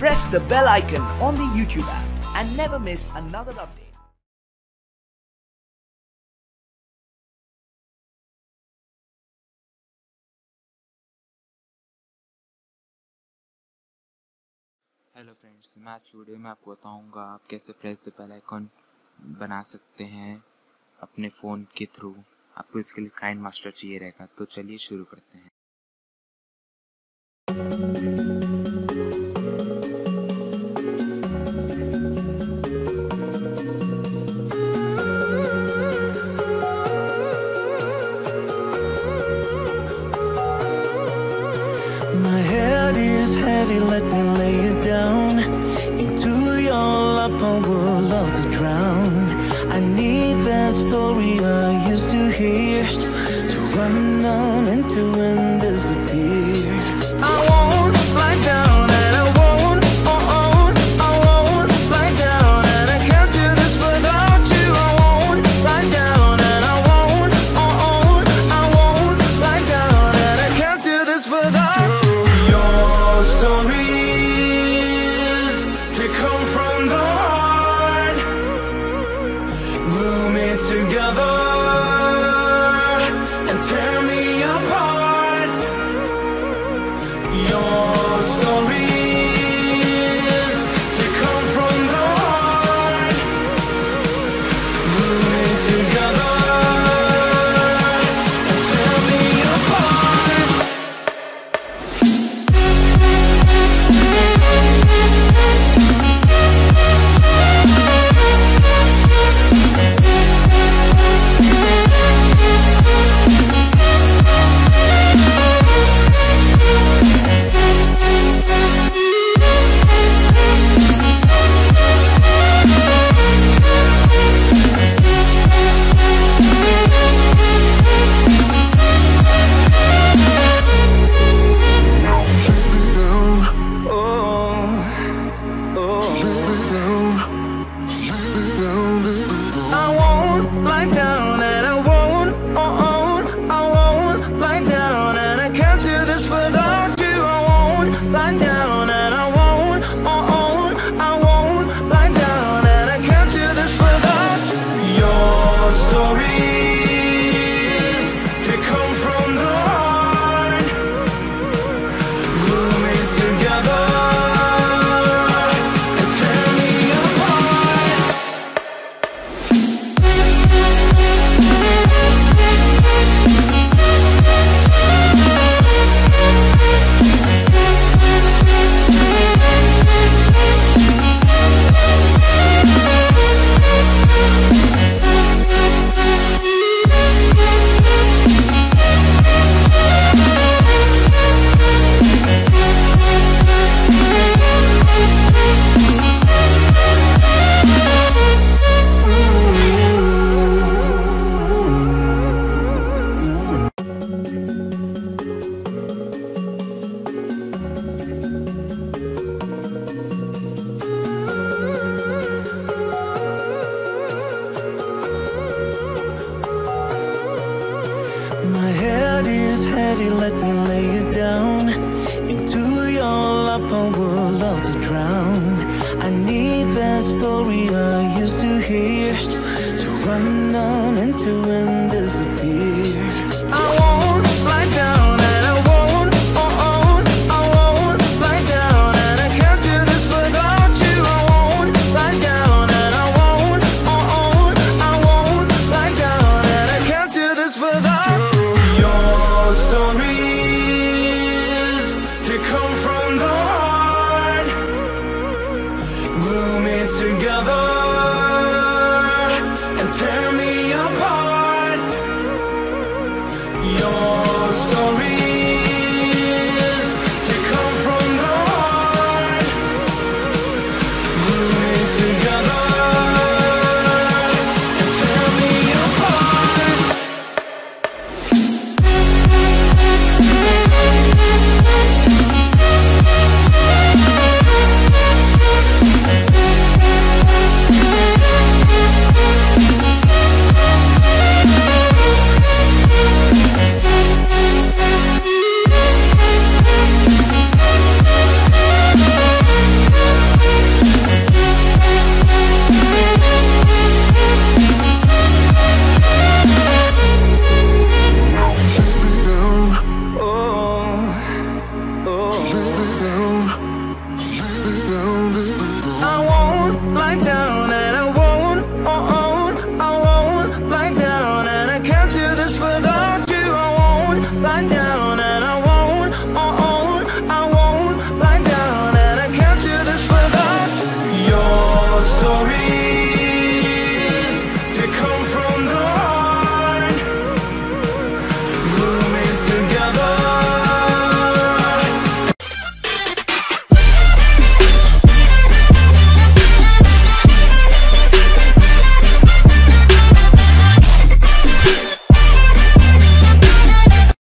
press the bell icon on the YouTube app and never miss another update. Hello friends मैं आज की video में आपको बताऊँगा आप कैसे प्रेस द बेल आइकॉन बना सकते हैं अपने फ़ोन के थ्रू आपको इसके लिए काइंड मास्टर चाहिए रहेगा तो चलिए शुरू करते हैं heavy, let me lay it down into your lap. I would love to drown. I need that story I used to hear to run on and to and disappear. I won't lie down me lay it down into your lap. I would love to drown. I need that story I used to hear to run on and to